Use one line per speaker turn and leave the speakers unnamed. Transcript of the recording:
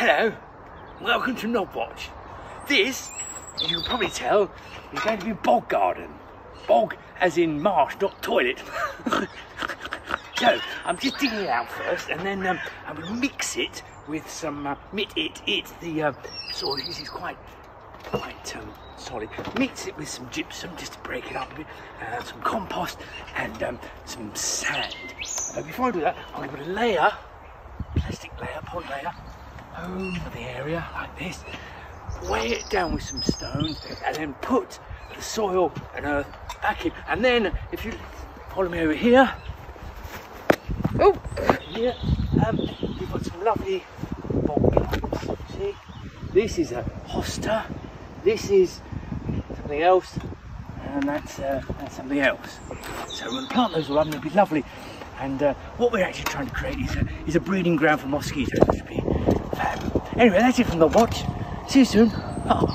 Hello, welcome to Nob Watch. This, as you can probably tell, is going to be bog garden. Bog as in marsh, not toilet. so, I'm just digging it out first and then um, I'm going to mix it with some, uh, mit it, it, the uh, soil. This is quite, quite um, solid. Mix it with some gypsum just to break it up a bit, uh, some compost and um, some sand. but before I do that, I'm going to put a layer, plastic layer, pod layer, over the area like this, weigh it down with some stones, and then put the soil and earth back in. And then, if you follow me over here, oh, here, um, you've got some lovely bog plants. See, this is a hosta. This is something else, and that's uh, that's something else. So to plant those all up, and it'll be lovely. And uh, what we're actually trying to create is a, is a breeding ground for mosquitoes. Fab. Anyway, that's it from the watch. See you soon. Oh.